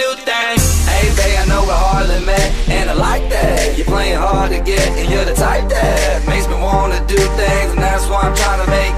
new thing. Hey, babe, I know we're hardly met, and I like that. You're playing hard to get, and you're the type that makes me wanna do things, and that's why I'm trying to make.